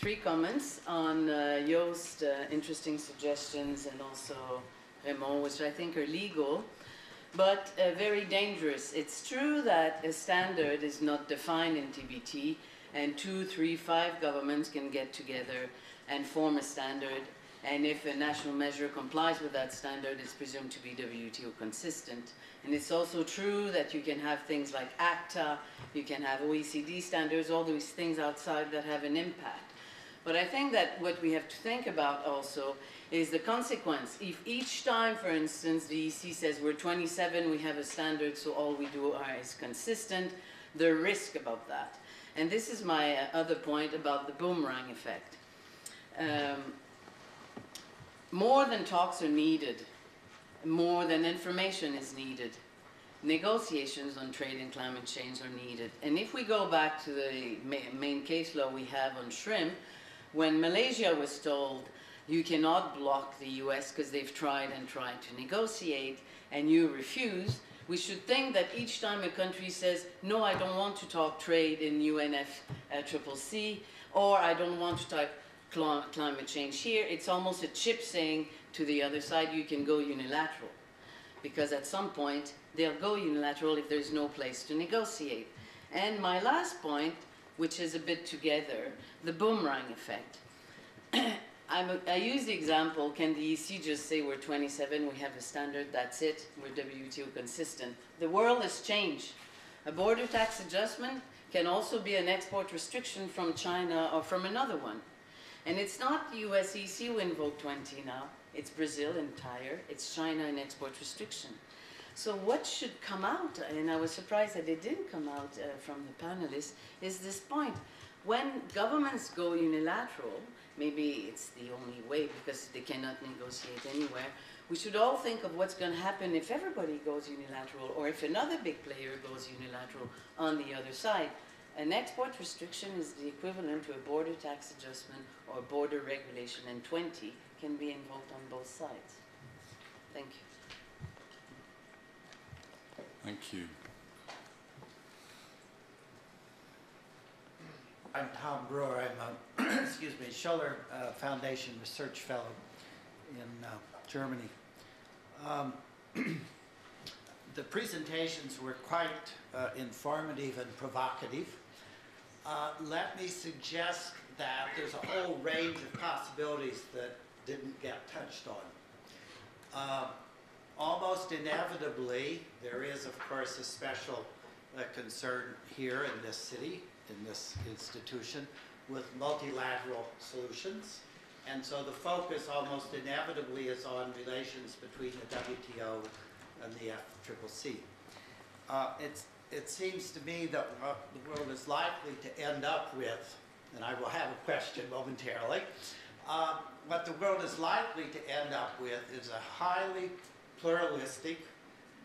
three comments on uh, uh, interesting suggestions, and also Raymond, which I think are legal, but uh, very dangerous. It's true that a standard is not defined in TBT, and two, three, five governments can get together and form a standard, and if a national measure complies with that standard, it's presumed to be WTO consistent. And it's also true that you can have things like ACTA, you can have OECD standards, all these things outside that have an impact. But I think that what we have to think about also is the consequence. If each time, for instance, the EC says we're 27, we have a standard, so all we do are, is consistent, the risk about that. And this is my uh, other point about the boomerang effect. Um, more than talks are needed more than information is needed. Negotiations on trade and climate change are needed. And if we go back to the main case law we have on shrimp, when Malaysia was told you cannot block the US because they've tried and tried to negotiate and you refuse, we should think that each time a country says, no, I don't want to talk trade in UNFCCC, uh, or I don't want to talk cl climate change here, it's almost a chip saying, to the other side, you can go unilateral. Because at some point, they'll go unilateral if there's no place to negotiate. And my last point, which is a bit together, the boomerang effect. i use the example, can the EC just say we're 27, we have a standard, that's it, we're WTO consistent. The world has changed. A border tax adjustment can also be an export restriction from China or from another one. And it's not the US EC who invoked 20 now. It's Brazil entire, it's China and export restriction. So what should come out, and I was surprised that it didn't come out uh, from the panelists, is this point. When governments go unilateral, maybe it's the only way because they cannot negotiate anywhere, we should all think of what's going to happen if everybody goes unilateral or if another big player goes unilateral on the other side. An export restriction is the equivalent to a border tax adjustment or border regulation, and 20 can be invoked on both sides. Thank you. Thank you. I'm Tom Brewer. I'm a, excuse me, Scholler uh, Foundation Research Fellow in uh, Germany. Um, the presentations were quite uh, informative and provocative. Uh, let me suggest that there's a whole range of possibilities that didn't get touched on. Almost inevitably, there is, of course, a special uh, concern here in this city, in this institution, with multilateral solutions. And so the focus almost inevitably is on relations between the WTO and the FCCC. Uh, it seems to me that the world is likely to end up with, and I will have a question momentarily, uh, what the world is likely to end up with is a highly pluralistic,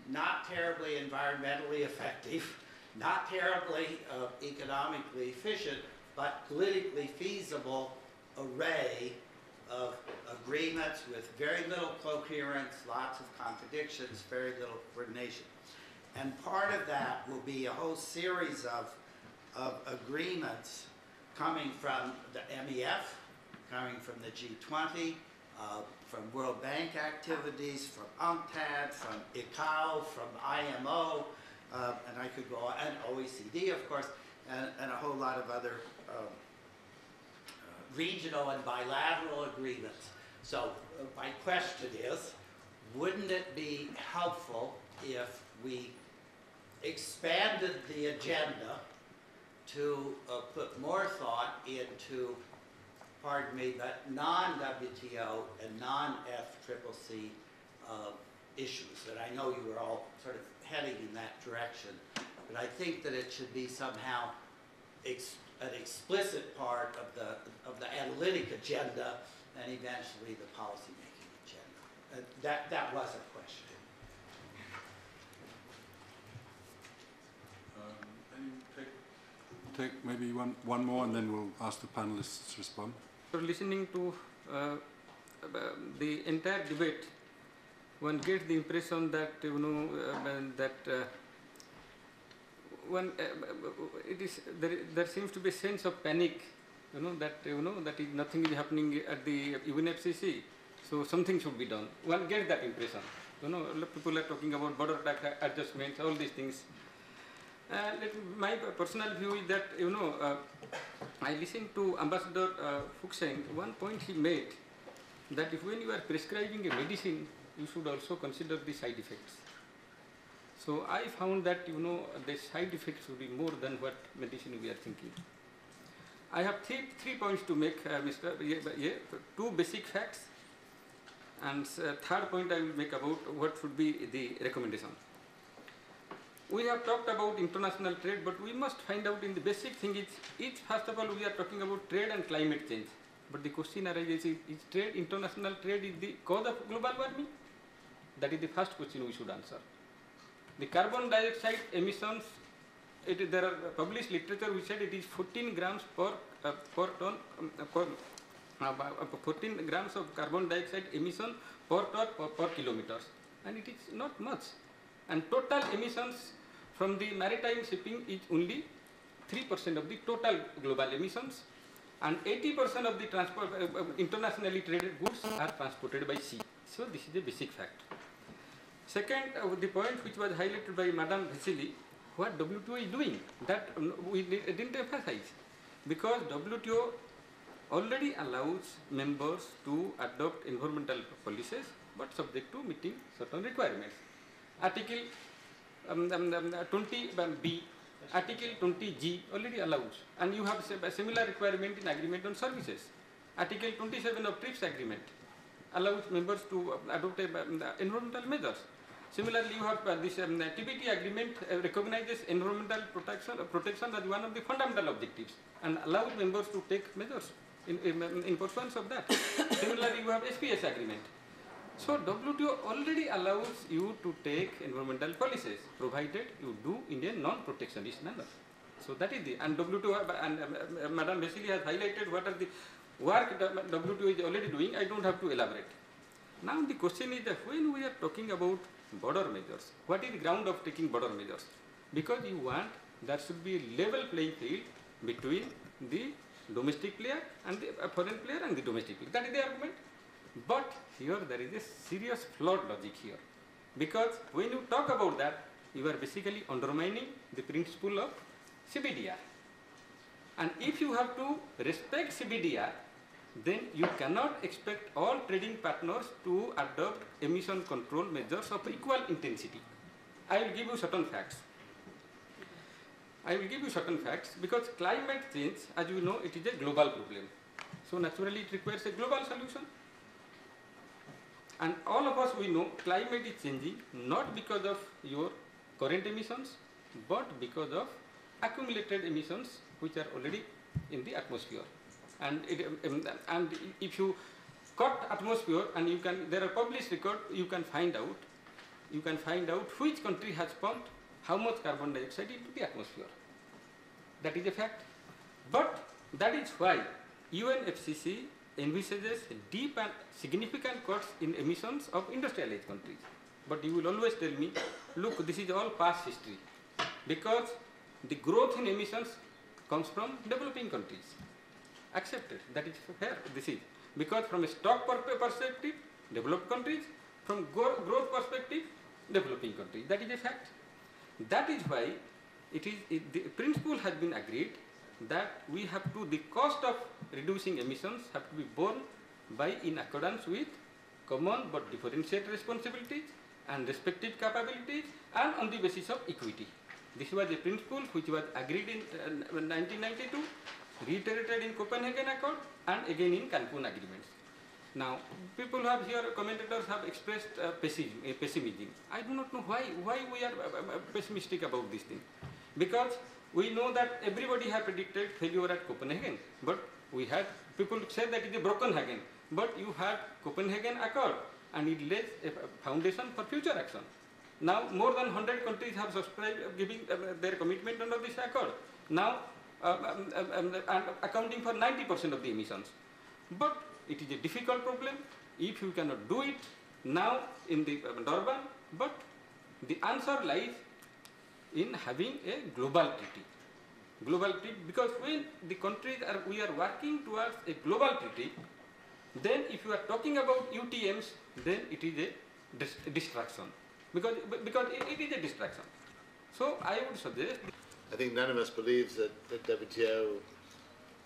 not terribly environmentally effective, not terribly uh, economically efficient, but politically feasible array of agreements with very little coherence, lots of contradictions, very little coordination. And part of that will be a whole series of, of agreements coming from the MEF, coming from the G20, uh, from World Bank activities, from UNCTAD, from ICAO, from IMO, uh, and I could go on, and OECD, of course, and, and a whole lot of other um, uh, regional and bilateral agreements. So uh, my question is, wouldn't it be helpful if we expanded the agenda to uh, put more thought into pardon me, but non-WTO and non-FCCC uh, issues. And I know you were all sort of heading in that direction. But I think that it should be somehow ex an explicit part of the, of the analytic agenda and eventually the policy-making agenda. Uh, that, that was a question. Um, take, take maybe one, one more and then we'll ask the panelists to respond listening to uh, the entire debate, one gets the impression that you know uh, that uh, one uh, it is there, there seems to be a sense of panic you know, that, you know, that nothing is happening at the UNFCC, so something should be done. One gets that impression. You know, people are talking about border tax adjustments, all these things. Uh, my personal view is that, you know, uh, I listened to Ambassador uh, one point he made, that if when you are prescribing a medicine, you should also consider the side effects. So I found that, you know, the side effects should be more than what medicine we are thinking. I have three, three points to make, uh, Mr. Yeah, yeah, two basic facts, and uh, third point I will make about what should be the recommendation. We have talked about international trade, but we must find out in the basic thing is, each first of all we are talking about trade and climate change. But the question arises is, is trade, international trade is the cause of global warming? That is the first question we should answer. The carbon dioxide emissions, it, is- there are published literature which said it is 14 grams per, uh, per ton, um, uh, per, uh, uh, 14 grams of carbon dioxide emission per ton per, per kilometers. And it is not much. And total emissions from the maritime shipping is only 3% of the total global emissions. And 80% of the transport, uh, uh, internationally traded goods are transported by sea. So this is a basic fact. Second, uh, the point which was highlighted by Madam Vesile, what WTO is doing, that um, we didn't emphasize. Because WTO already allows members to adopt environmental policies, but subject to meeting certain requirements. Article um, um, um, uh, 20B, Article 20G already allows, and you have a similar requirement in agreement on services. Article 27 of TRIPS agreement allows members to uh, adopt a, um, the environmental measures. Similarly, you have uh, this um, TBT agreement uh, recognizes environmental protection, uh, protection as one of the fundamental objectives and allows members to take measures in, in, in pursuance of that. Similarly, you have SPS agreement. So WTO already allows you to take environmental policies, provided you do in a non-protectionist manner. So that is the and WTO and um, uh, Madam Vesile has highlighted what are the work WTO is already doing. I don't have to elaborate. Now the question is that when we are talking about border measures, what is the ground of taking border measures? Because you want there should be a level playing field between the domestic player and the uh, foreign player and the domestic player. That is the argument. But here there is a serious flawed logic here. Because when you talk about that, you are basically undermining the principle of CBDR. And if you have to respect CBDR, then you cannot expect all trading partners to adopt emission control measures of equal intensity. I will give you certain facts. I will give you certain facts because climate change, as you know, it is a global problem. So naturally it requires a global solution. And all of us we know climate is changing not because of your current emissions, but because of accumulated emissions which are already in the atmosphere. And it, um, and if you cut atmosphere and you can there are published record you can find out you can find out which country has pumped how much carbon dioxide into the atmosphere. That is a fact. But that is why UNFCCC envisages deep and significant cuts in emissions of industrialized countries. But you will always tell me, look, this is all past history. Because the growth in emissions comes from developing countries. Accepted. That is fair. This is. Because from a stock per- perspective, developed countries, from gro- growth perspective, developing countries. That is a fact. That is why it is it, the principle has been agreed that we have to the cost of reducing emissions have to be borne by in accordance with common but differentiated responsibilities and respective capabilities and on the basis of equity. This was a principle which was agreed in uh, 1992, reiterated in Copenhagen Accord and again in Cancun agreements. Now, people have here, commentators have expressed uh, pessimism, uh, pessimism. I do not know why, why we are uh, uh, pessimistic about this thing. Because we know that everybody had predicted failure at Copenhagen, but we had, people say that it is a broken Hagen, but you had Copenhagen Accord and it lays a foundation for future action. Now, more than 100 countries have subscribed, uh, giving uh, their commitment under this accord. Now, um, um, um, um, accounting for 90% of the emissions. But it is a difficult problem if you cannot do it now in the uh, Durban, but the answer lies in having a global treaty. global treaty because when the countries are we are working towards a global treaty, then if you are talking about UTMs, then it is a dis- distraction because because it, it is a distraction. So I would suggest I think none of us believes that, that WTO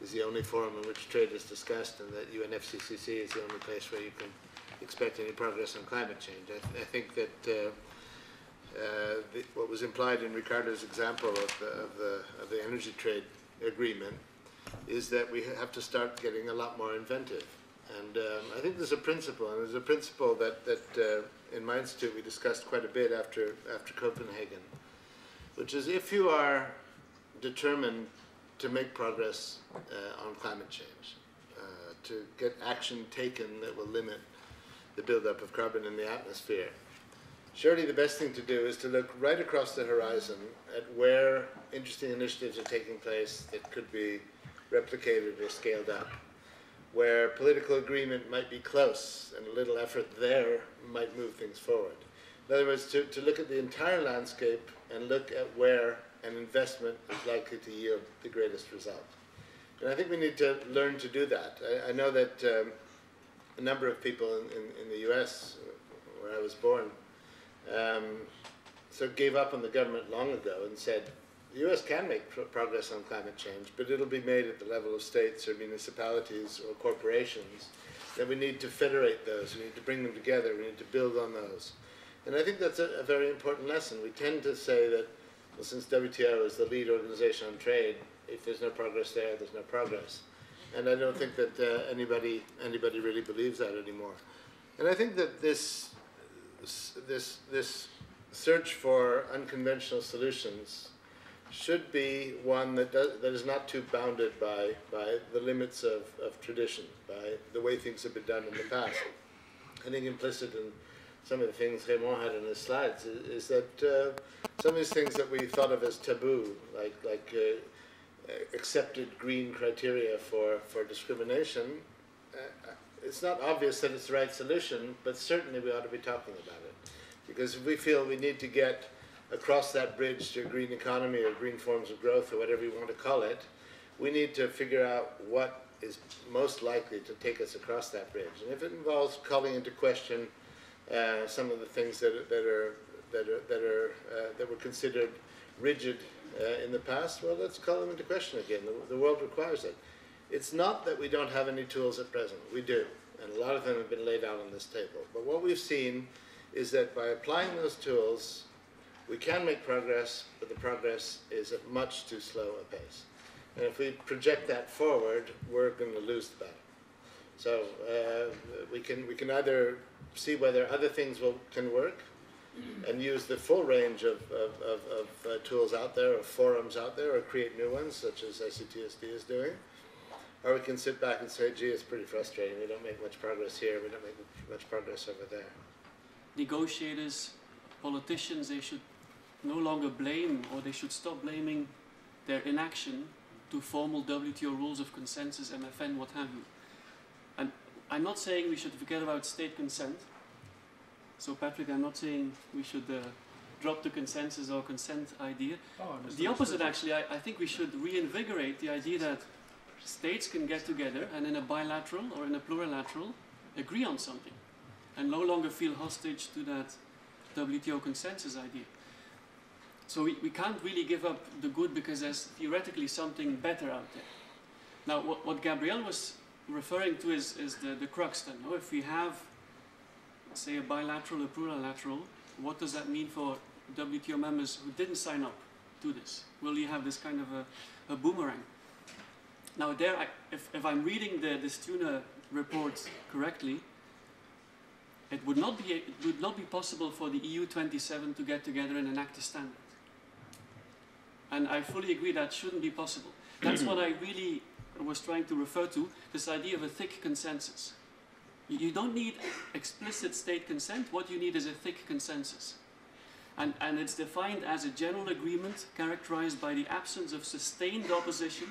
is the only forum in which trade is discussed and that UNFCCC is the only place where you can expect any progress on climate change. I, I think that uh, the, what was implied in Ricardo's example of the, of, the, of the energy trade agreement is that we have to start getting a lot more inventive. And um, I think there's a principle, and there's a principle that, that uh, in my institute we discussed quite a bit after, after Copenhagen, which is if you are determined to make progress uh, on climate change, uh, to get action taken that will limit the buildup of carbon in the atmosphere, surely the best thing to do is to look right across the horizon at where interesting initiatives are taking place that could be replicated or scaled up, where political agreement might be close and a little effort there might move things forward. In other words, to, to look at the entire landscape and look at where an investment is likely to yield the greatest result. And I think we need to learn to do that. I, I know that um, a number of people in, in, in, the US, where I was born, um, gave up on the government long ago and said, the US can make pro progress on climate change, but it'll be made at the level of states or municipalities or corporations. That we need to federate those, we need to bring them together, we need to build on those. And I think that's a, a very important lesson. We tend to say that well, since WTO is the lead organization on trade, if there's no progress there, there's no progress. And I don't think that uh, anybody anybody really believes that anymore. And I think that this this this search for unconventional solutions should be one that does, that is not too bounded by by the limits of, of tradition, by the way things have been done in the past. I think implicit in some of the things Raymond had in his slides is, is that uh, some of these things that we thought of as taboo, like like uh, accepted green criteria for for discrimination, uh, it's not obvious that it's the right solution, but certainly we ought to be talking about it, because if we feel we need to get across that bridge to a green economy or green forms of growth or whatever you want to call it, we need to figure out what is most likely to take us across that bridge. And if it involves calling into question uh, some of the things that, that are that are that are uh, that were considered rigid uh, in the past, well, let's call them into question again. The, the, world requires it. It's not that we don't have any tools at present. We do, and a lot of them have been laid out on this table. But what we've seen is that by applying those tools, we can make progress, but the progress is at much too slow a pace. And if we project that forward, we're going to lose the battle. So uh, we can we can either see whether other things will can work, and use the full range of, of, of, of uh, tools out there, or forums out there, or create new ones, such as ICTSD is doing. Or we can sit back and say, gee, it's pretty frustrating. We don't make much progress here. We don't make much progress over there. Negotiators, politicians, they should no longer blame or they should stop blaming their inaction to formal WTO rules of consensus, MFN, what have you. And I'm not saying we should forget about state consent. So, Patrick, I'm not saying we should uh, drop the consensus or consent idea. Oh, the opposite, actually, I, I think we should reinvigorate the idea that states can get together and in a bilateral or in a plurilateral agree on something and no longer feel hostage to that WTO consensus idea. So we, we can't really give up the good because there's theoretically something better out there. Now, what, what Gabrielle was referring to is, is the, the crux then. No? If we have, say, a bilateral or plurilateral, what does that mean for WTO members who didn't sign up to this? Will you have this kind of a, a boomerang? Now, there, I, if, if I'm reading the, the Stuna report correctly, it would not be it would not be possible for the EU 27 to get together and enact a standard. And I fully agree that shouldn't be possible. That's what I really was trying to refer to, this idea of a thick consensus. You don't need explicit state consent, what you need is a thick consensus. And, and it's defined as a general agreement characterized by the absence of sustained opposition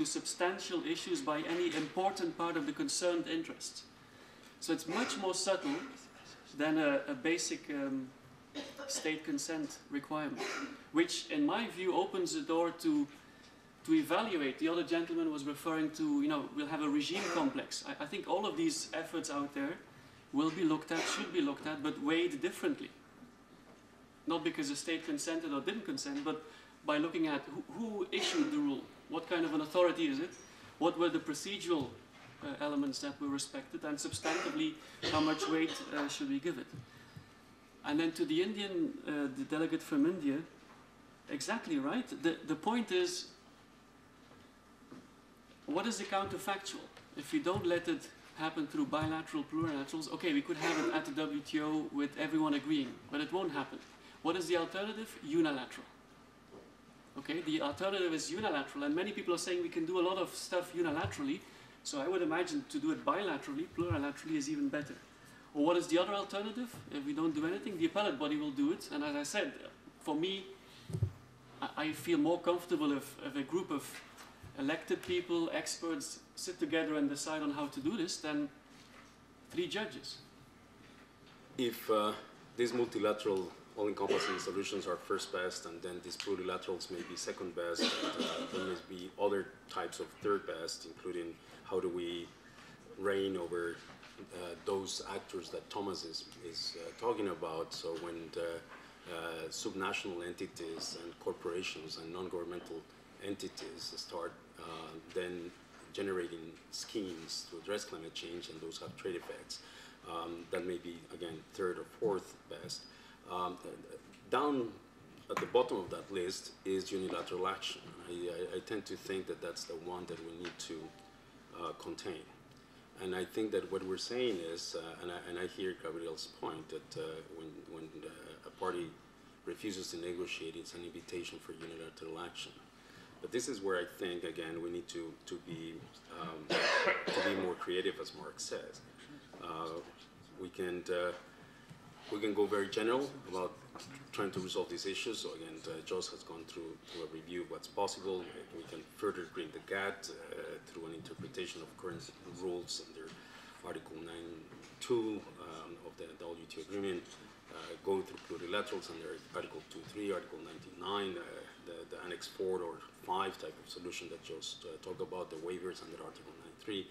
to substantial issues by any important part of the concerned interest. So it's much more subtle than a, a basic um, state consent requirement, which in my view opens the door to to evaluate. The other gentleman was referring to, you know, we'll have a regime complex. I, I think all of these efforts out there will be looked at, should be looked at, but weighed differently. Not because the state consented or didn't consent, but by looking at who, who issued the rule, what kind of an authority is it, what were the procedural uh, elements that were respected, and substantively, how much weight uh, should we give it. And then to the Indian, uh, the delegate from India, exactly right. The, the point is, what is the counterfactual? If we don't let it happen through bilateral plurilaterals, okay, we could have it at the WTO with everyone agreeing, but it won't happen. What is the alternative? Unilateral. Okay, the alternative is unilateral, and many people are saying we can do a lot of stuff unilaterally, so I would imagine to do it bilaterally, plurilaterally is even better. Or what is the other alternative? If we don't do anything, the appellate body will do it, and as I said, for me, I, feel more comfortable if, if a group of elected people, experts, sit together and decide on how to do this than three judges. If uh, these multilateral all-encompassing solutions are first best, and then these plurilaterals may be second best, and uh, there may be other types of third best, including how do we reign over uh, those actors that Thomas is, is uh, talking about. So when the, uh, subnational entities and corporations and non-governmental entities start uh, then generating schemes to address climate change, and those have trade effects. Um, that may be again third or fourth best. Um, down at the bottom of that list is unilateral action. I, I, I tend to think that that's the one that we need to uh, contain. And I think that what we're saying is, uh, and, I, and I hear Gabrielle's point, that uh, when, when uh, a party refuses to negotiate, it's an invitation for unilateral action. But this is where I think, again, we need to, to, be, um, to be more creative, as Mark says. Uh, we can we can go very general about trying to resolve these issues. So again, uh, Joss has gone through, through a review of what's possible. We can further bring the gap uh, through an interpretation of current rules under Article 9.2 um, of the WTO agreement, uh, go through plurilaterals under Article 2.3, Article 99, uh, the, the Annex 4 or 5 type of solution that Joss uh, talked about, the waivers under Article 9.3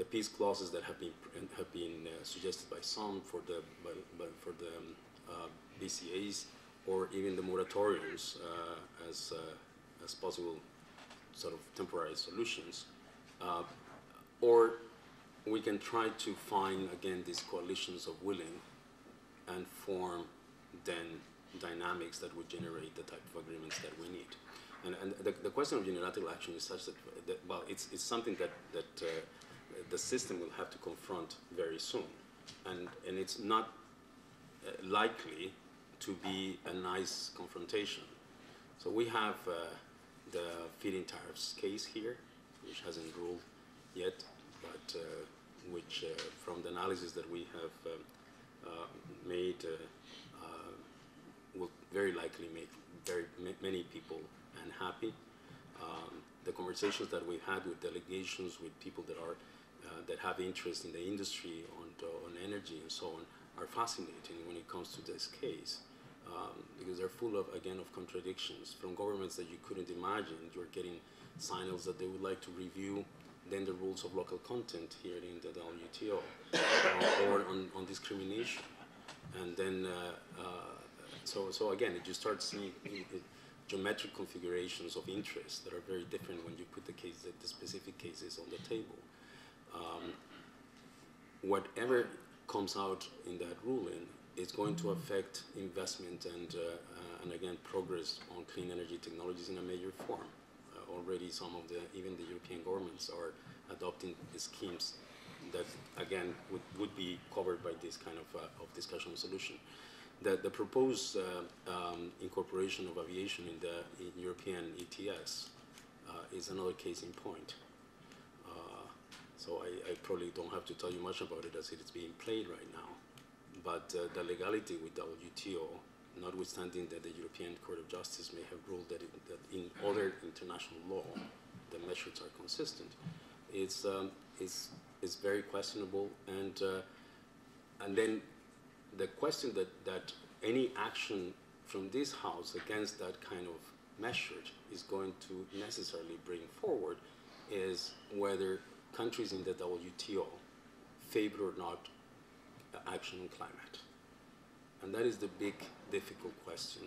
the peace clauses that have been have been uh, suggested by some for the by, by, for the um, uh, BCAs or even the moratoriums uh, as uh, as possible sort of temporary solutions, uh, or we can try to find again these coalitions of willing and form then dynamics that would generate the type of agreements that we need. And, and the, the question of unilateral action is such that, that well, it's, it's something that, that the system will have to confront very soon. And, and it's not uh, likely to be a nice confrontation. So we have uh, the feed-in tariffs case here, which hasn't ruled yet, but uh, which, from the analysis that we have um, made, will very likely make very many people unhappy. Um, the conversations that we've had with delegations, with people that are that have interest in the industry on, uh, on energy and so on are fascinating when it comes to this case um, because they're full of, again, of contradictions from governments that you couldn't imagine. You're getting signals that they would like to review then the rules of local content here in the WTO uh, or on, on discrimination. And then, uh, uh, so, so again, you start seeing geometric configurations of interest that are very different when you put the case, the specific cases on the table um, whatever comes out in that ruling is going to affect investment and, uh, uh, and again, progress on clean energy technologies in a major form. Uh, already some of the, even the European governments are adopting schemes that, again, would, would be covered by this kind of, uh, of discussion solution. The, the proposed uh, um, incorporation of aviation in the in European ETS uh, is another case in point. So I, I, probably don't have to tell you much about it as it is being played right now. But uh, the legality with WTO, notwithstanding that the European Court of Justice may have ruled that, it, that in other international law the measures are consistent, it's, um, it's very questionable. And, uh, and then the question that, that any action from this House against that kind of measure is going to necessarily bring forward is whether countries in the WTO favor or not action on climate. And that is the big, difficult question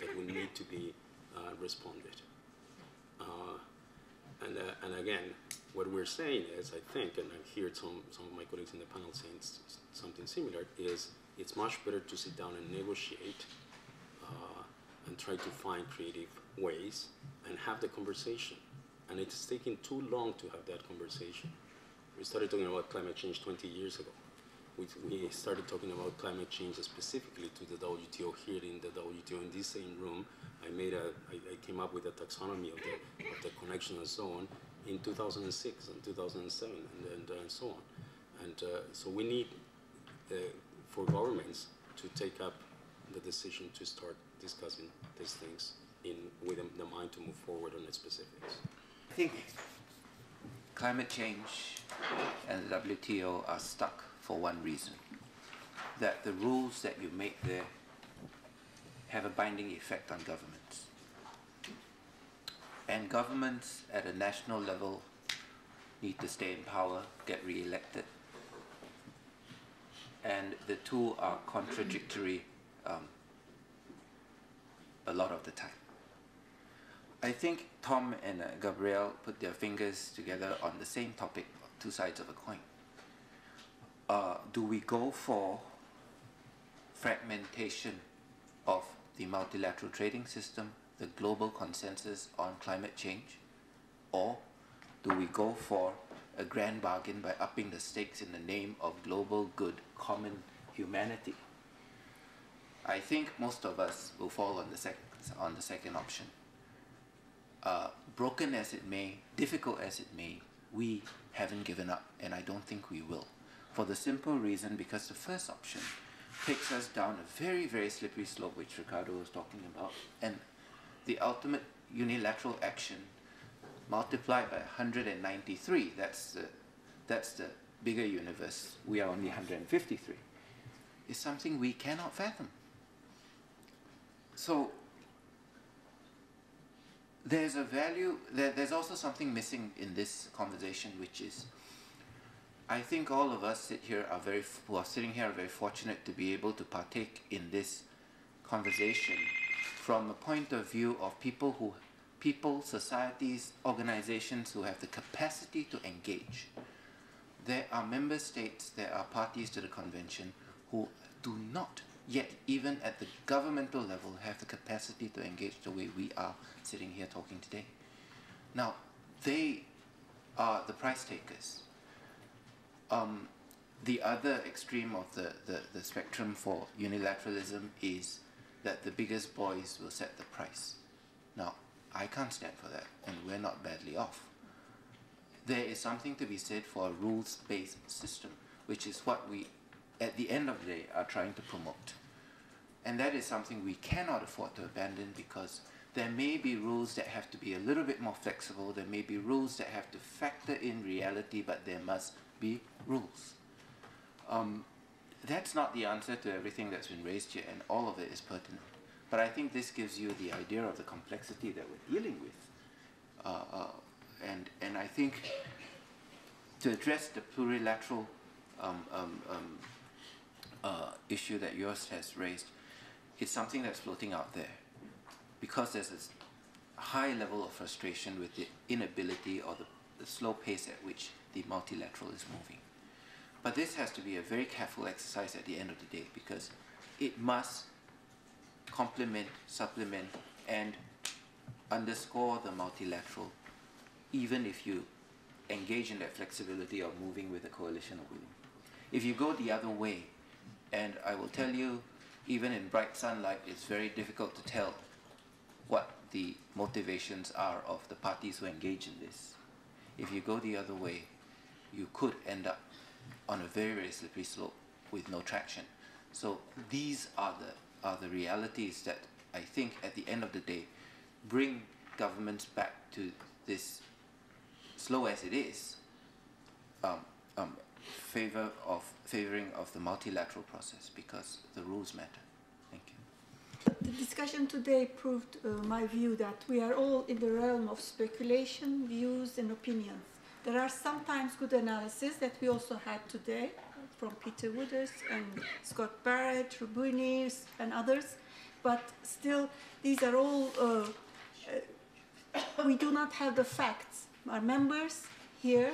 that will need to be uh, responded. Uh, and, uh, and again, what we're saying is, I think, and I've heard some, some of my colleagues in the panel saying something similar, is it's much better to sit down and negotiate uh, and try to find creative ways and have the conversation. And it's taking too long to have that conversation. We started talking about climate change 20 years ago. We, we started talking about climate change specifically to the WTO here in the WTO in this same room. I made a, I, I came up with a taxonomy of the, of the connection and so on in 2006 and 2007 and, and, and so on. And uh, so we need uh, for governments to take up the decision to start discussing these things in, with the mind to move forward on the specifics. I think climate change and the WTO are stuck for one reason that the rules that you make there have a binding effect on governments. And governments at a national level need to stay in power, get re elected. And the two are contradictory um, a lot of the time. I think Tom and uh, Gabrielle put their fingers together on the same topic, two sides of a coin. Uh, do we go for fragmentation of the multilateral trading system, the global consensus on climate change? Or do we go for a grand bargain by upping the stakes in the name of global good, common humanity? I think most of us will fall on the, sec- on the second option uh, broken as it may, difficult as it may, we haven't given up, and I don't think we will. For the simple reason because the first option takes us down a very, very slippery slope, which Ricardo was talking about, and the ultimate unilateral action multiplied by 193, that's the, that's the bigger universe, we are only 153, is something we cannot fathom. So there's a value there, there's also something missing in this conversation which is i think all of us sit here are very who are sitting here are very fortunate to be able to partake in this conversation from a point of view of people who people societies organizations who have the capacity to engage. There are member states there are parties to the convention who do not yet even at the governmental level have the capacity to engage the way we are sitting here talking today. Now, they are the price takers. Um, the other extreme of the, the, the spectrum for unilateralism is that the biggest boys will set the price. Now, I can't stand for that, and we're not badly off. There is something to be said for a rules based system, which is what we at the end of the day are trying to promote. And that is something we cannot afford to abandon because there may be rules that have to be a little bit more flexible, there may be rules that have to factor in reality, but there must be rules. Um, that's not the answer to everything that's been raised here, and all of it is pertinent. But I think this gives you the idea of the complexity that we're dealing with. Uh, uh, and, and I think to address the plurilateral um, um, um, uh, issue that yours has raised, is something that's floating out there because there's a high level of frustration with the inability or the, the slow pace at which the multilateral is moving. But this has to be a very careful exercise at the end of the day because it must complement, supplement, and underscore the multilateral, even if you engage in that flexibility of moving with a coalition of willing. If you go the other way, and I will tell you, even in bright sunlight, it's very difficult to tell what the motivations are of the parties who engage in this. If you go the other way, you could end up on a very, very slippery slope with no traction. So these are the are the realities that I think at the end of the day bring governments back to this slow as it is um, um, favor of favoring of the multilateral process because the rules matter. Thank you. The discussion today proved uh, my view that we are all in the realm of speculation, views, and opinions. There are sometimes good analysis that we also had today from Peter Wooders and Scott Barrett, Rubunis, and others, but still, these are all, uh, uh, we do not have the facts. Our members here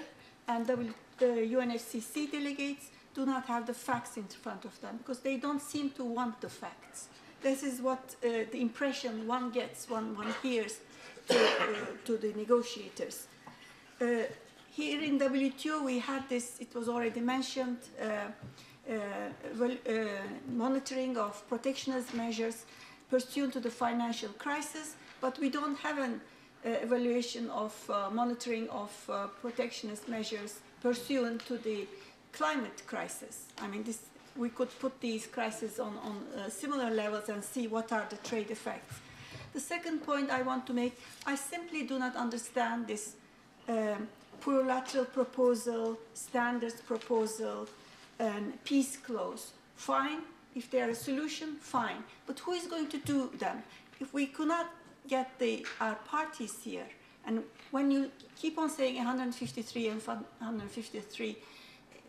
and w, the UNFCCC delegates do not have the facts in front of them because they don't seem to want the facts. This is what uh, the impression one gets when one hears to, uh, to the negotiators. Uh, here in WTO, we had this, it was already mentioned, uh, uh, uh, monitoring of protectionist measures pursuant to the financial crisis, but we don't have an evaluation of monitoring of protectionist measures pursuant to the climate crisis. I mean, this, we could put these crises on, on uh, similar levels and see what are the trade effects. The second point I want to make, I simply do not understand this um, plurilateral proposal, standards proposal, and peace clause. Fine, if they are a solution, fine. But who is going to do them? If we cannot get the, our parties here, and when you keep on saying 153 and 153,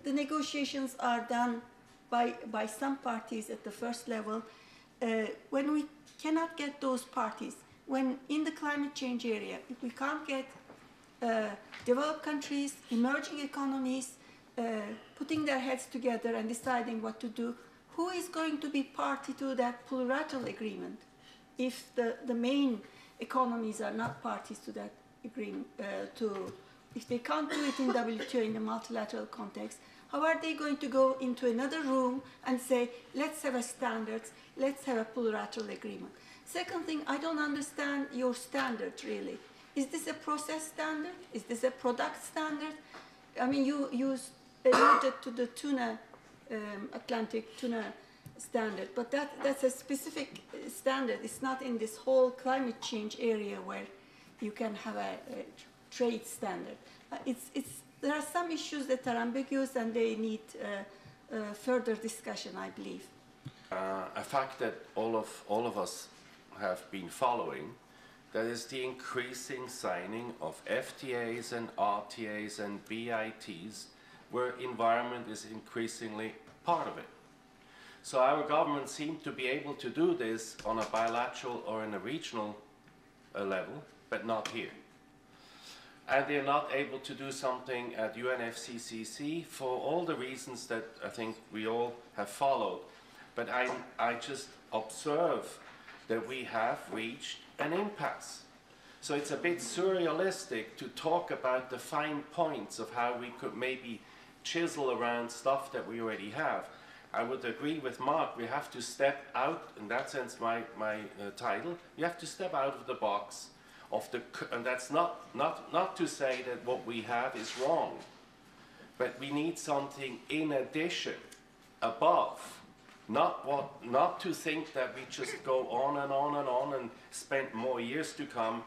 the negotiations are done by, by some parties at the first level. Uh, when we cannot get those parties, when in the climate change area, if we can't get uh, developed countries, emerging economies, uh, putting their heads together and deciding what to do, who is going to be party to that plurilateral agreement if the, the main economies are not parties to that agreement, uh, to, if they can't do it in WTO in a multilateral context, how are they going to go into another room and say, let's have a standards, let's have a plurilateral agreement? Second thing, I don't understand your standard really. Is this a process standard? Is this a product standard? I mean, you, you alluded to the tuna, um, Atlantic tuna standard, but that, that's a specific standard. It's not in this whole climate change area where you can have a, a trade standard. Uh, it's, it's, there are some issues that are ambiguous and they need uh, uh, further discussion, I believe. Uh, a fact that all of, all of us have been following, that is the increasing signing of FTAs and RTAs and BITs, where environment is increasingly part of it. So our government seemed to be able to do this on a bilateral or in a regional uh, level, but not here. And they're not able to do something at UNFCCC for all the reasons that I think we all have followed. But I, I just observe that we have reached an impasse. So it's a bit surrealistic to talk about the fine points of how we could maybe chisel around stuff that we already have. I would agree with Mark, we have to step out, in that sense my, my uh, title, you have to step out of the box of the, and that's not, not, not to say that what we have is wrong, but we need something in addition, above, not what, not to think that we just go on and on and on and spend more years to come.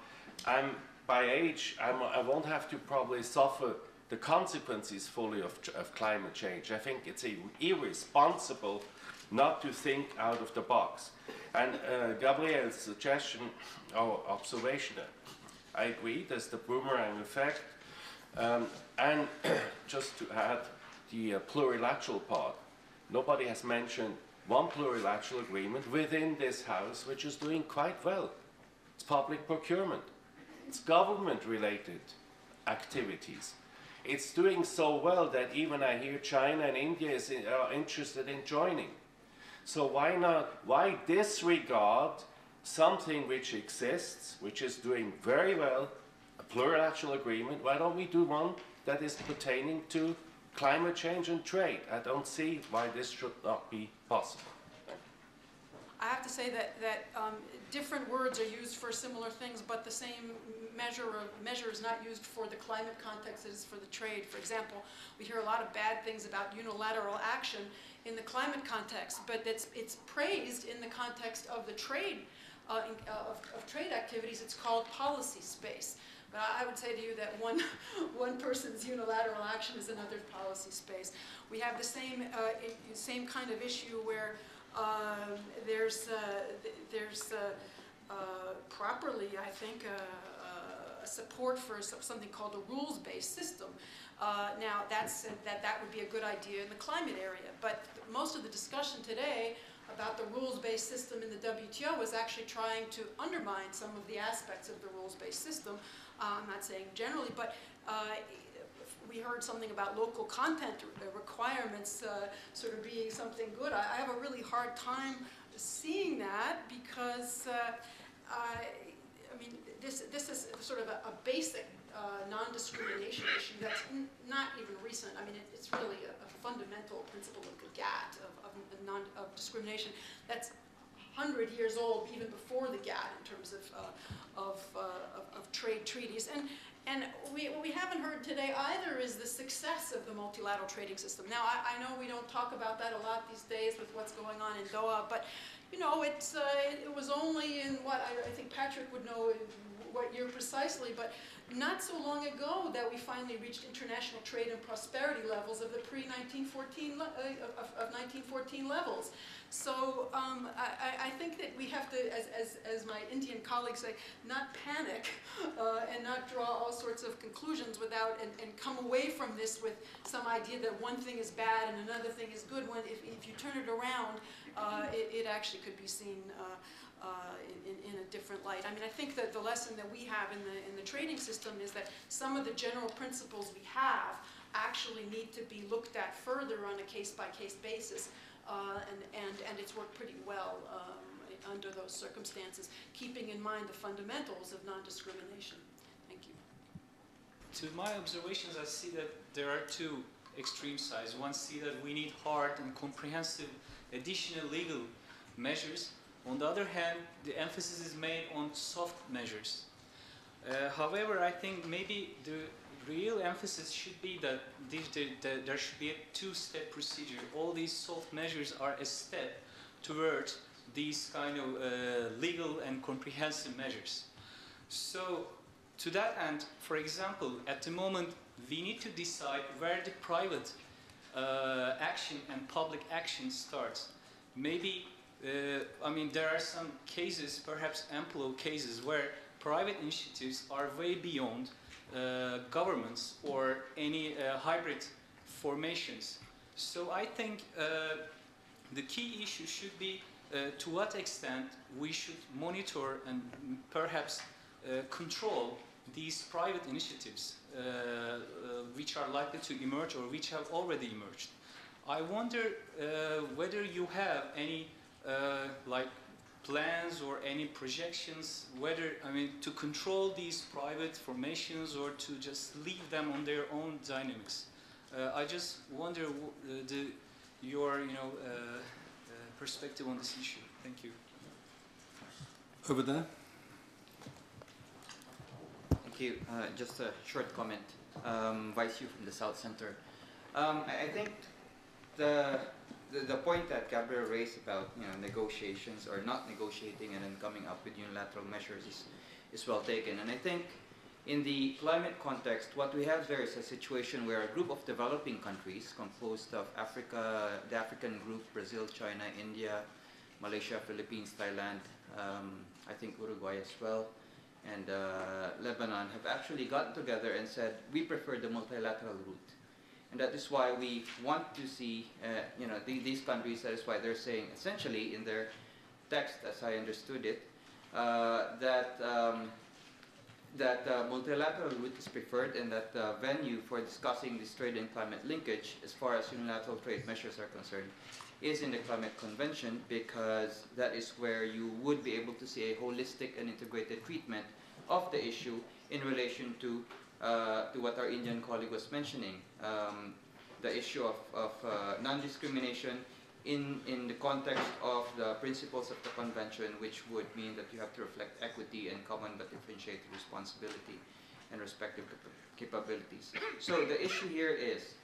I'm by age, I'm, I won't have to probably suffer the consequences fully of, of climate change. I think it's irresponsible not to think out of the box. And uh, Gabrielle's suggestion or observation, I agree, there's the boomerang effect. Um, and just to add the uh, plurilateral part, nobody has mentioned one plurilateral agreement within this house which is doing quite well. It's public procurement. It's government-related activities. It's doing so well that even I hear China and India is in, uh, interested in joining. So why not, why disregard something which exists, which is doing very well, a plurilateral agreement, why don't we do one that is pertaining to climate change and trade? I don't see why this should not be possible. I have to say that, that um, different words are used for similar things, but the same measure measure is not used for the climate context as for the trade. For example, we hear a lot of bad things about unilateral action in the climate context, but it's, it's praised in the context of the trade, uh, in, uh, of, of trade activities. It's called policy space. But I would say to you that one, one person's unilateral action is another policy space. We have the same, uh, same kind of issue where Um, there's, uh, th- there's uh, properly, I think, support for something called a rules-based system. Uh, Now, that's, that, that would be a good idea in the climate area, but most of the discussion today about the rules-based system in the WTO is actually trying to undermine some of the aspects of the rules-based system. Uh, I'm not saying generally, but uh, we heard something about local content requirements uh, sort of being something good. I, I have a really hard time seeing that because, uh, I, I mean, this, this is sort of a, a basic uh, non-discrimination issue that's not even recent. I mean, it, it's really a, a fundamental principle of the GATT of, of, non, of discrimination that's 100 years old, even before the GATT, in terms of, uh, of, uh, of, of trade treaties. And, and we, what we haven't heard today either is the success of the multilateral trading system. Now, I, I know we don't talk about that a lot these days with what's going on in Doha, but you know, it's, uh, it, it was only in what I, I think Patrick would know what year precisely, but not so long ago that we finally reached international trade and prosperity levels of the pre-1914 le- uh, of, of 1914 levels. So um, I, I think that we have to, as, as, as my Indian colleagues say, not panic uh, and not draw all sorts of conclusions without, and, and come away from this with some idea that one thing is bad and another thing is good. When if, if you turn it around, uh, it, it actually could be seen uh, in, in, a different light. I mean, I think that the lesson that we have in the, in the trading system is that some of the general principles we have actually need to be looked at further on a case-by-case basis. Uh, and, and, and it's worked pretty well um, under those circumstances, keeping in mind the fundamentals of non-discrimination. Thank you. To my observations, I see that there are two extreme sides. One see that we need hard and comprehensive additional legal measures. On the other hand, the emphasis is made on soft measures. Uh, however, I think maybe the real emphasis should be that the, the, there should be a two-step procedure. All these soft measures are a step towards these kind of uh, legal and comprehensive measures. So, to that end, for example, at the moment, we need to decide where the private uh, action and public action starts. Maybe, uh, I mean, there are some cases, perhaps ample cases, where private initiatives are way beyond uh, governments or any uh, hybrid formations. So I think uh, the key issue should be uh, to what extent we should monitor and perhaps uh, control these private initiatives which are likely to emerge or which have already emerged. I wonder whether you have any uh, like plans or any projections whether I mean to control these private formations or to just leave them on their own dynamics. Uh, I just wonder w- uh, the, your you know uh, uh, perspective on this issue. Thank you. Over there. Thank you. Uh, just a short comment. Um, Vicente Yu from the South Center. Um, I, I think the, the the point that Gabrielle raised about you know negotiations or not negotiating and then coming up with unilateral measures is is well taken. And I think in the climate context, what we have there is a situation where a group of developing countries composed of Africa, the African group, Brazil, China, India, Malaysia, Philippines, Thailand, um, I think Uruguay as well, and uh, Lebanon have actually gotten together and said we prefer the multilateral route, and that is why we want to see uh, you know the, these countries. That is why they're saying essentially in their text, as I understood it, uh, that. Um, that uh, multilateral route is preferred and that the venue for discussing this trade and climate linkage as far as unilateral trade measures are concerned is in the climate convention because that is where you would be able to see a holistic and integrated treatment of the issue in relation to uh, to what our Indian colleague was mentioning, um, the issue of, of uh, non-discrimination in, in the context of the principles of the convention, which would mean that you have to reflect equity and common but differentiated responsibility and respective cap- capabilities. So the issue here is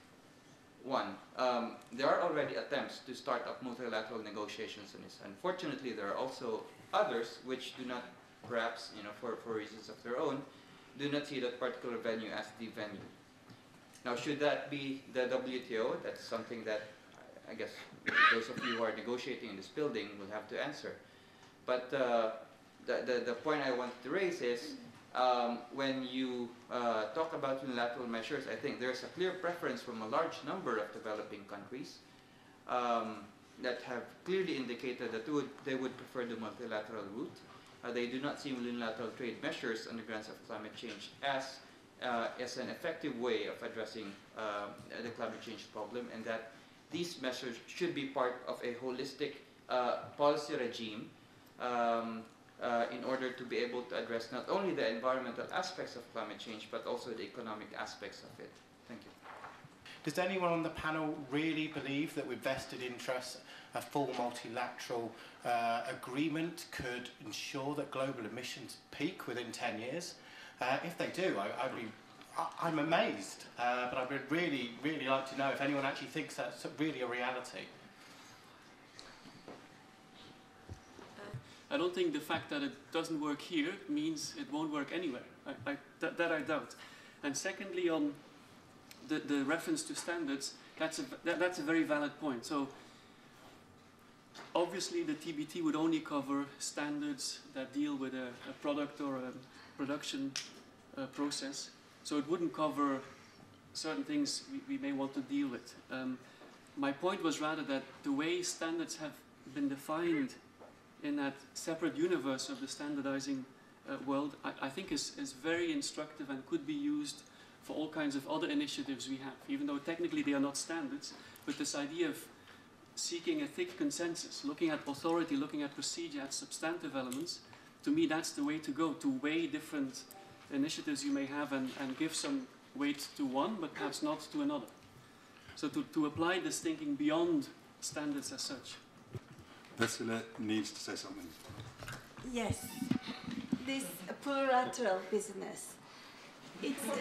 one, um, there are already attempts to start up multilateral negotiations on this. Unfortunately, there are also others which do not, perhaps, you know, for, for reasons of their own, do not see that particular venue as the venue. Now, should that be the WTO? That's something that I guess those of you who are negotiating in this building will have to answer. But uh, the, the, the point I wanted to raise is um, when you uh, talk about unilateral measures, I think there's a clear preference from a large number of developing countries um, that have clearly indicated that would, they would prefer the multilateral route. Uh, they do not see unilateral trade measures on the grounds of climate change as, uh, as an effective way of addressing uh, the climate change problem and that these measures should be part of a holistic uh, policy regime um, uh, in order to be able to address not only the environmental aspects of climate change but also the economic aspects of it. Thank you. Does anyone on the panel really believe that with vested interests, a full multilateral uh, agreement could ensure that global emissions peak within 10 years? Uh, if they do, I, I'd be, I, I'm amazed, uh, but I would really, really like to know if anyone actually thinks that's really a reality. I don't think the fact that it doesn't work here means it won't work anywhere. I, I, that, that I doubt. And secondly, on the, the reference to standards, that's a, that, that's a very valid point. So obviously the TBT would only cover standards that deal with a, a product or a production uh, process. So it wouldn't cover certain things we, we may want to deal with. Um, my point was rather that the way standards have been defined in that separate universe of the standardizing uh, world, I, I think is, is very instructive and could be used for all kinds of other initiatives we have, even though technically they are not standards, but this idea of seeking a thick consensus, looking at authority, looking at procedure, at substantive elements, to me that's the way to go, to weigh different initiatives you may have and, and give some weight to one, but perhaps not to another. So to, to apply this thinking beyond standards as such. Vesile needs to say something. Yes, this plurilateral business. It's, uh,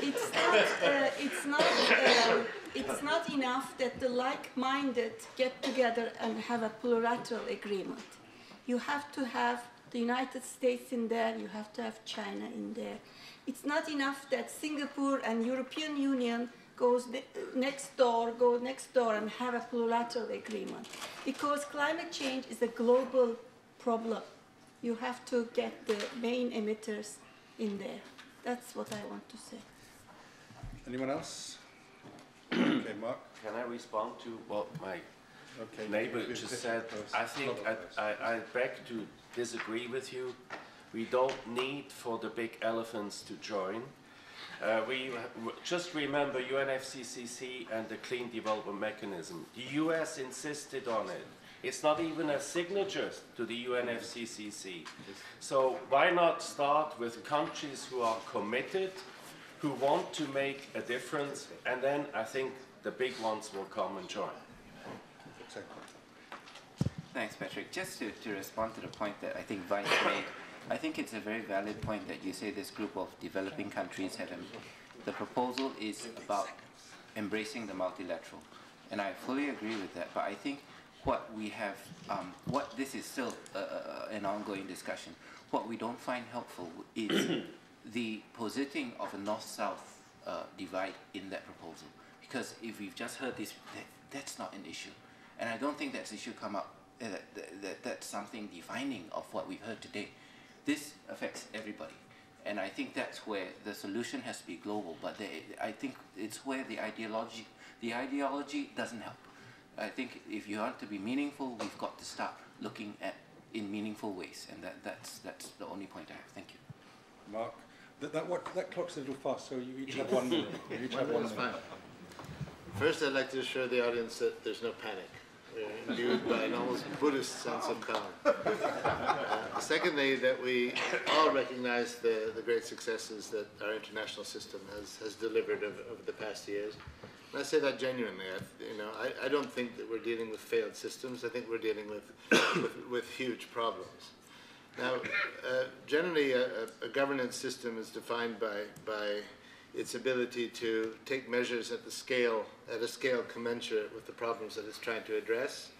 it's not, uh, it's, not, uh, it's not enough that the like-minded get together and have a plurilateral agreement. You have to have the United States in there, you have to have China in there. It's not enough that Singapore and European Union goes next door, go next door and have a plurilateral agreement. Because climate change is a global problem. You have to get the main emitters in there. That's what I want to say. Anyone else? Okay, Mark. Can I respond to what my Okay. neighbor just said? I think I, I, I beg to disagree with you. We don't need for the big elephants to join. Uh, we just remember UNFCCC and the Clean Development Mechanism. The US insisted on it. It's not even a signature to the UNFCCC. So why not start with countries who are committed, who want to make a difference, and then I think the big ones will come and join. Thanks, Patrick. Just to, to respond to the point that I think Vice made, I think it's a very valid point that you say this group of developing countries have. The proposal is about embracing the multilateral, and I fully agree with that. But I think what we have, um, what this is still uh, an ongoing discussion. What we don't find helpful is the positing of a north-south uh, divide in that proposal. Because if we've just heard this, that, that's not an issue, and I don't think that's issue come up. Uh, that, that, that's something defining of what we've heard today. This affects everybody, and I think that's where the solution has to be global. But they, I think it's where the ideology, the ideology doesn't help. I think if you want to be meaningful, we've got to start looking at in meaningful ways, and that, that's that's the only point I have. Thank you. Mark. That, that, what, that clock's a little fast, so you each have one minute. You each have one That's minute. fine. First, I'd like to assure the audience that there's no panic. We're imbued by an almost Buddhist sense of calm. Uh, secondly, that we all recognize the, the great successes that our international system has, has delivered over, over the past years. And I say that genuinely. I, you know, I, I don't think that we're dealing with failed systems. I think we're dealing with, with, with huge problems. Now, uh, generally, a, a- governance system is defined by, by its ability to take measures at the scale, at a scale commensurate with the problems that it's trying to address,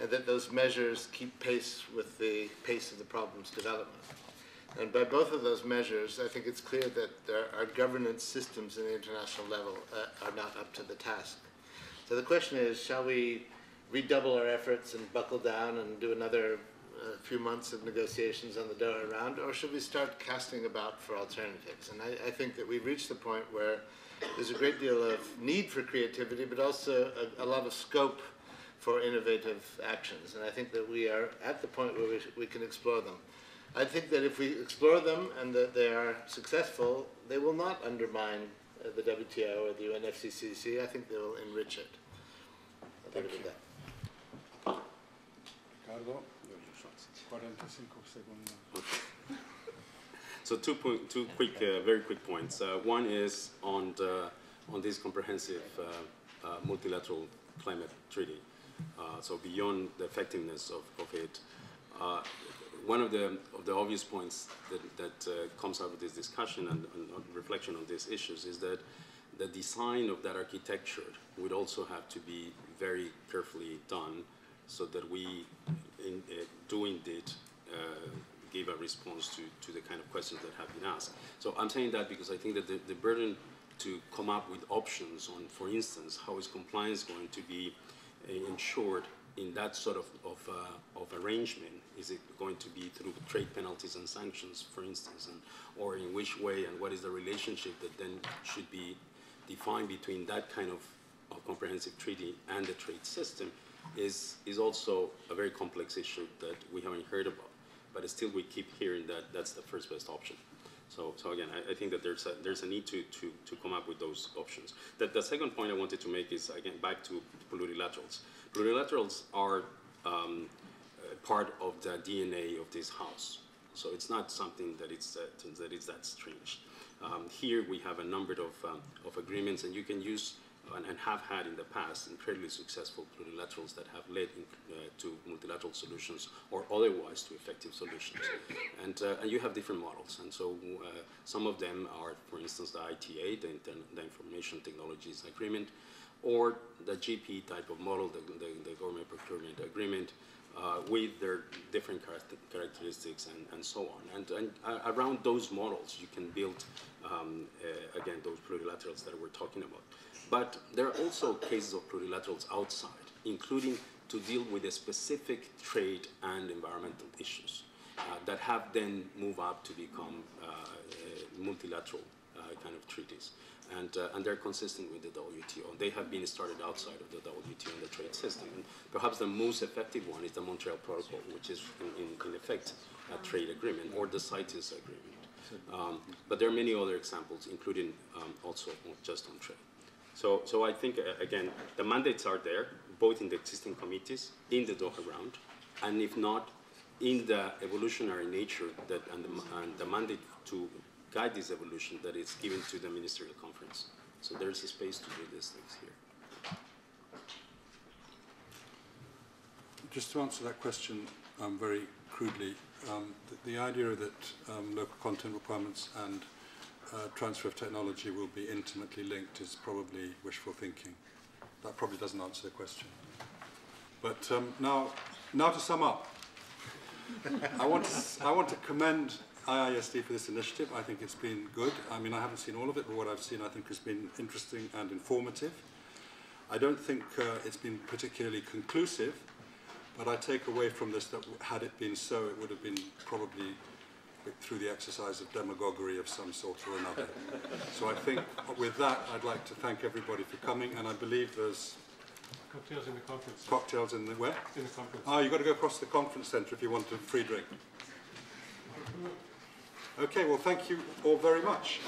and that those measures keep pace with the pace of the problem's development. And by both of those measures, I think it's clear that our governance systems in the international level uh, are not up to the task. So the question is, shall we redouble our efforts and buckle down and do another uh, few months of negotiations on the Doha round, or should we start casting about for alternatives? And I, I think that we've reached the point where there's a great deal of need for creativity, but also a, a lot of scope for innovative actions. And I think that we are at the point where we, we can explore them. I think that if we explore them and that they are successful, they will not undermine uh, the WTO or the UNFCCC. I think they will enrich it. I'll at that. Ricardo, 45 segundos. So two, point, two quick, uh, very quick points. Uh, one is on, the, on this comprehensive uh, uh, multilateral climate treaty. Uh, so beyond the effectiveness of, of it, uh, one of the, of the obvious points that, that comes out of this discussion and, and reflection on these issues is that the design of that architecture would also have to be very carefully done so that we, in uh, doing it, uh, give a response to, to the kind of questions that have been asked. So I'm saying that because I think that the, the burden to come up with options on, for instance, how is compliance going to be uh, ensured in that sort of, of, uh, of arrangement? Is it going to be through trade penalties and sanctions, for instance, and, or in which way, and what is the relationship that then should be defined between that kind of, of comprehensive treaty and the trade system is, is also a very complex issue that we haven't heard about but still we keep hearing that that's the first best option. So, so again, I, I, think that there's a, there's a need to, to, to come up with those options. The, the second point I wanted to make is, again, back to plurilaterals. Plurilaterals are um, part of the DNA of this House. So it's not something that it's, uh, that, is that strange. Um, here we have a number of, um, of agreements, and you can use and, and, have had in the past incredibly successful plurilaterals that have led in, uh, to multilateral solutions or otherwise to effective solutions. and, uh, and you have different models. And so uh, some of them are, for instance, the ITA, the, the Information Technologies Agreement, or the GP type of model, the, the, the government procurement agreement, uh, with their different characteristics and, and so on. And, and uh, around those models, you can build, um, uh, again, those plurilaterals that we're talking about. But there are also cases of plurilaterals outside, including to deal with the specific trade and environmental issues uh, that have then moved up to become uh, multilateral uh, kind of treaties. And, uh, and, they're consistent with the WTO. They have been started outside of the WTO and the trade system. And perhaps the most effective one is the Montreal Protocol, which is in, in, in effect a trade agreement, or the CITES agreement. Um, but there are many other examples, including um, also just on trade. So, so I think, uh, again, the mandates are there, both in the existing committees, in the Doha round, and if not, in the evolutionary nature that, and, the, and the mandate to guide this evolution that is given to the ministerial conference. So there's a space to do these things here. Just to answer that question um, very crudely, um, the, the, idea that um, local content requirements and uh, transfer of technology will be intimately linked is probably wishful thinking. That probably doesn't answer the question. But um, now, now to sum up, I want to, I want to commend IISD for this initiative. I think it's been good. I mean, I haven't seen all of it, but what I've seen I think has been interesting and informative. I don't think uh, it's been particularly conclusive, but I take away from this that had it been so, it would have been probably through the exercise of demagoguery of some sort or another. so I think with that, I'd like to thank everybody for coming, and I believe there's cocktails in the conference. Cocktails in the where? In the conference. Ah, you've got to go across the conference centre if you want a free drink. Okay, well, thank you all very much.